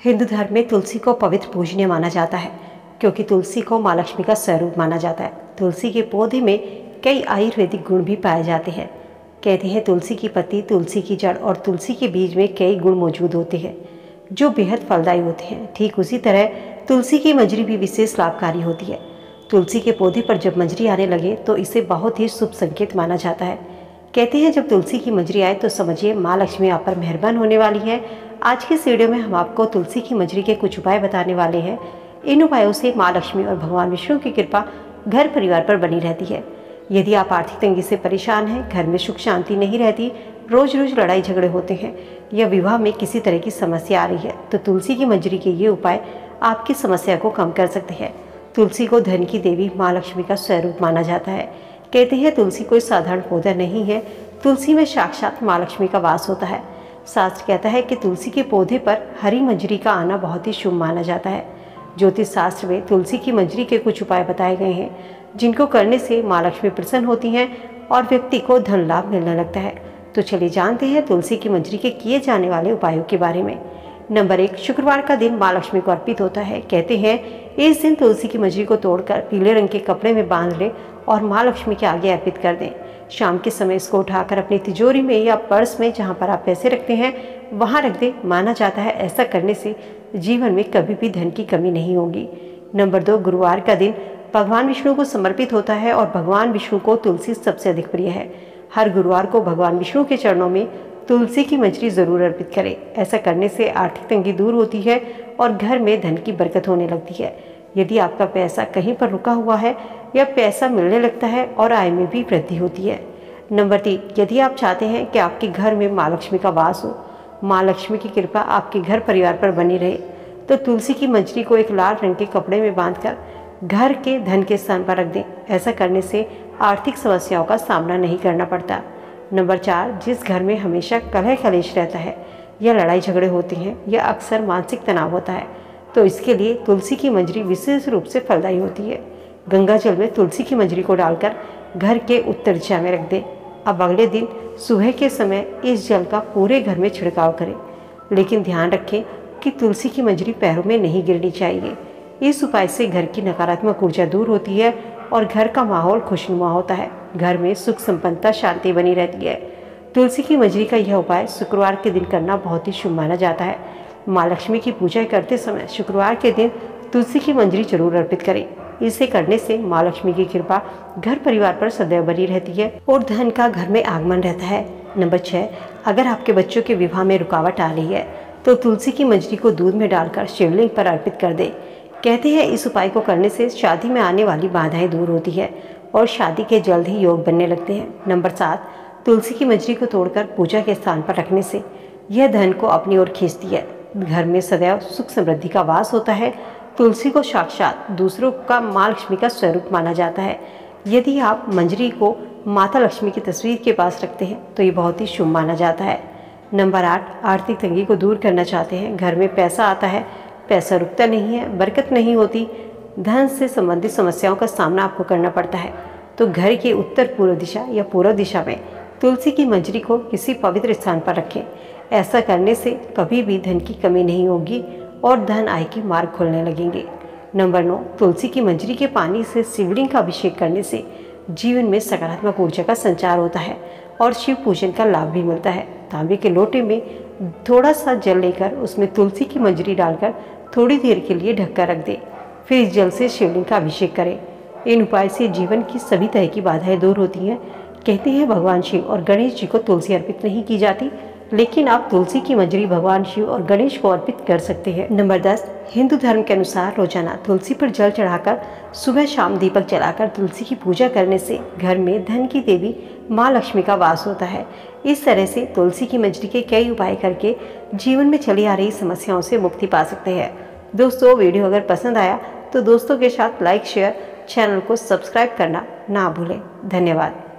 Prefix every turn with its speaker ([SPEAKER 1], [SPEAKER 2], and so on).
[SPEAKER 1] हिंदू धर्म में तुलसी को पवित्र पूजनीय माना जाता है, क्योंकि तुलसी को माँ लक्ष्मी का स्वरूप माना जाता है। तुलसी के पौधे में कई आयुर्वेदिक गुण भी पाए जाते हैं। कहते हैं तुलसी की पत्ती, तुलसी की जड़ और तुलसी के बीज में कई गुण मौजूद होते हैं, जो बेहद फलदायी होते हैं। ठीक उसी तरह तुलसी की मंजरी भी विशेष लाभकारी होती है। तुलसी के पौधे पर जब मंजरी आने लगे तो इसे बहुत ही शुभ संकेत माना जाता है। कहते हैं जब तुलसी की मंजरी आए तो समझिए माँ लक्ष्मी आप पर मेहरबान होने वाली है। आज के इस वीडियो में हम आपको तुलसी की मजरी के कुछ उपाय बताने वाले हैं। इन उपायों से माँ लक्ष्मी और भगवान विष्णु की कृपा घर परिवार पर बनी रहती है। यदि आप आर्थिक तंगी से परेशान हैं, घर में सुख शांति नहीं रहती रोज रोज लड़ाई झगड़े होते हैं या विवाह में किसी तरह की समस्या आ रही है तो तुलसी की मंजरी के ये उपाय आपकी समस्या को कम कर सकते हैं। तुलसी को धन की देवी माँ लक्ष्मी का स्वरूप माना जाता है। कहते हैं, तुलसी कोई साधारण पौधा नहीं है। तुलसी में साक्षात माँ लक्ष्मी का वास होता है। शास्त्र कहता है कि तुलसी के पौधे पर हरी मंजरी का आना बहुत ही शुभ माना जाता है। ज्योतिष शास्त्र में तुलसी की मंजरी के कुछ उपाय बताए गए हैं, जिनको करने से माँ लक्ष्मी प्रसन्न होती हैं और व्यक्ति को धन लाभ मिलने लगता है। तो चलिए जानते हैं तुलसी की मंजरी के किए जाने वाले उपायों के बारे में। नंबर एक, शुक्रवार का दिन माँ लक्ष्मी को अर्पित होता है। कहते हैं, इस दिन तुलसी की मंजरी को तोड़कर पीले रंग के कपड़े में बाँध लें और माँ लक्ष्मी के आगे अर्पित कर दें। शाम के समय इसको उठाकर अपनी तिजोरी में या पर्स में जहाँ पर आप पैसे रखते हैं, वहाँ रख दें। माना जाता है ऐसा करने से जीवन में कभी भी धन की कमी नहीं होगी। नंबर दो, गुरुवार का दिन। भगवान विष्णु को समर्पित होता है और भगवान विष्णु को तुलसी सबसे अधिक प्रिय है। हर गुरुवार को भगवान विष्णु के चरणों में तुलसी की मछली ज़रूर अर्पित करें। ऐसा करने से आर्थिक तंगी दूर होती है और घर में धन की बरकत होने लगती है। यदि आपका पैसा कहीं पर रुका हुआ है या पैसा मिलने लगता है और आय में भी वृद्धि होती है। नंबर तीन, यदि आप चाहते हैं कि आपके घर में माँ लक्ष्मी का वास हो माँ लक्ष्मी की कृपा आपके घर परिवार पर बनी रहे तो तुलसी की मंजरी को एक लाल रंग के कपड़े में बांधकर घर के धन के स्थान पर रख दें। ऐसा करने से आर्थिक समस्याओं का सामना नहीं करना पड़ता। नंबर चार, जिस घर में हमेशा कलह कलेश रहता है, या लड़ाई झगड़े होते हैं, या अक्सर मानसिक तनाव होता है तो इसके लिए तुलसी की मंजरी विशेष रूप से फलदायी होती है। गंगा जल में तुलसी की मंजरी को डालकर घर के उत्तर दिशा में रख दें। अब अगले दिन सुबह के समय इस जल का पूरे घर में छिड़काव करें। लेकिन ध्यान रखें कि तुलसी की मंजरी पैरों में नहीं गिरनी चाहिए। इस उपाय से घर की नकारात्मक ऊर्जा दूर होती है और घर का माहौल खुशनुमा होता है। घर में सुख संपन्नता, शांति बनी रहती है। तुलसी की मंजरी का यह उपाय शुक्रवार के दिन करना बहुत ही शुभ माना जाता है। माँ लक्ष्मी की पूजा करते समय शुक्रवार के दिन तुलसी की मंजरी ज़रूर अर्पित करें। इसे करने से माँ लक्ष्मी की कृपा घर परिवार पर सदैव बनी रहती है और धन का घर में आगमन रहता है। नंबर छः अगर आपके बच्चों के विवाह में रुकावट आ रही है तो तुलसी की मंजरी को दूध में डालकर शिवलिंग पर अर्पित कर दे। कहते हैं इस उपाय को करने से शादी में आने वाली बाधाएँ दूर होती है और शादी के जल्द ही योग बनने लगते हैं। नंबर सात, तुलसी की मंजरी को तोड़कर पूजा के स्थान पर रखने से यह धन को अपनी ओर खींचती है। घर में सदैव सुख समृद्धि का वास होता है तुलसी को साक्षात दूसरों का माँ लक्ष्मी का स्वरूप माना जाता है। यदि आप मंजरी को माता लक्ष्मी की तस्वीर के पास रखते हैं तो ये बहुत ही शुभ माना जाता है। नंबर आठ, आर्थिक तंगी को दूर करना चाहते हैं। घर में पैसा आता है, पैसा रुकता नहीं है, बरकत नहीं होती। धन से संबंधित समस्याओं का सामना आपको करना पड़ता है। तो घर के उत्तर पूर्व दिशा या पूर्व दिशा में तुलसी की मंजरी को किसी पवित्र स्थान पर रखें। ऐसा करने से कभी भी धन की कमी नहीं होगी। और धन आय के मार्ग खुलने लगेंगे। नंबर नौ, तुलसी की मंजरी के पानी से शिवलिंग का अभिषेक करने से जीवन में सकारात्मक ऊर्जा का संचार होता है और शिव पूजन का लाभ भी मिलता है। तांबे के लोटे में थोड़ा सा जल लेकर उसमें तुलसी की मंजरी डालकर थोड़ी देर के लिए ढककर रख दें। फिर इस जल से शिवलिंग का अभिषेक करें। इन उपाय से जीवन की सभी तरह की बाधाएँ दूर होती हैं। कहते हैं भगवान शिव और गणेश जी को तुलसी अर्पित नहीं की जाती। लेकिन आप तुलसी की मंजरी भगवान शिव और गणेश को अर्पित कर सकते हैं। नंबर दस, हिंदू धर्म के अनुसार रोज़ाना तुलसी पर जल चढ़ाकर, सुबह शाम दीपक जलाकर तुलसी की पूजा करने से घर में धन की देवी माँ लक्ष्मी का वास होता है। इस तरह से तुलसी की मंजरी के कई उपाय करके जीवन में चली आ रही समस्याओं से मुक्ति पा सकते हैं। दोस्तों, वीडियो अगर पसंद आया तो दोस्तों के साथ लाइक, शेयर, चैनल को सब्सक्राइब करना ना भूलें। धन्यवाद।